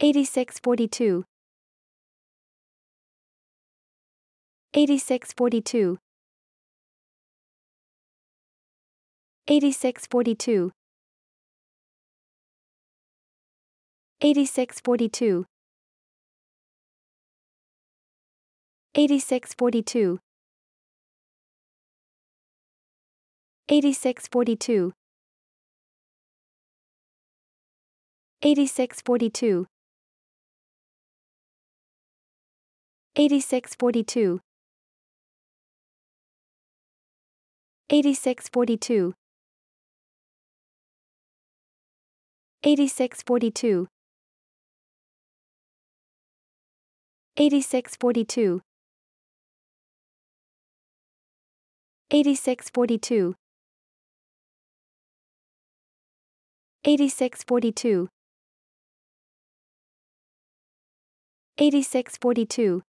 8642 8642 8642 8642 8642 8642 8642 8642 8642 8642 8642 8642 8642 8642